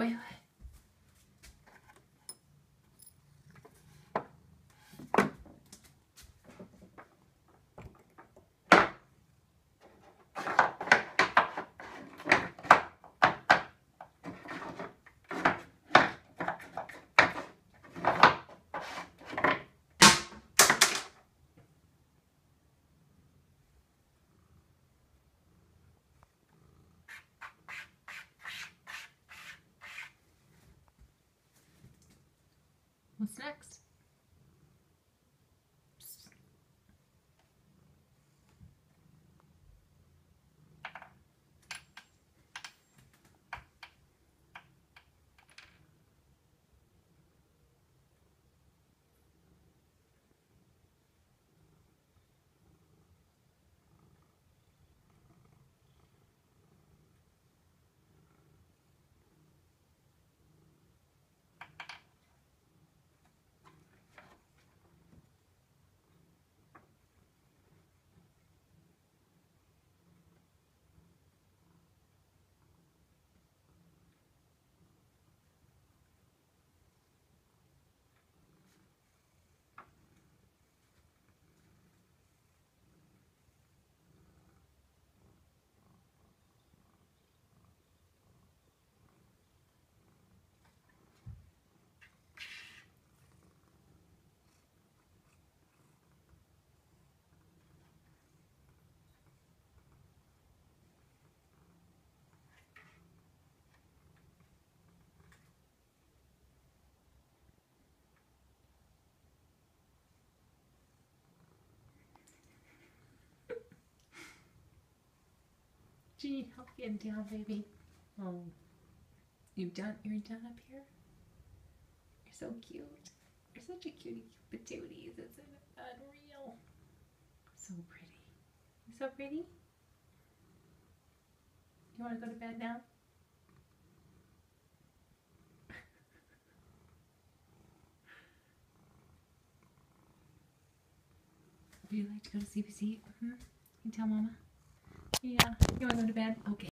Wait, wait. What's next? Do you need help getting down, baby? Oh, you done? You're done up here. You're so cute. You're such a cutie patooties. It's unreal. So pretty. You're so pretty. You want to go to bed now? Would you like to go to CBC? Mm -hmm. You tell Mama. Yeah. You want to go to bed? Okay.